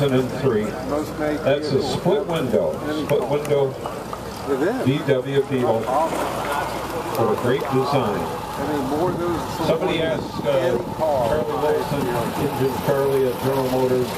2003. That's a split window, split window VW Beetle for a great design. Somebody asked uh, Charlie Wilson, Engine Charlie at General Motors,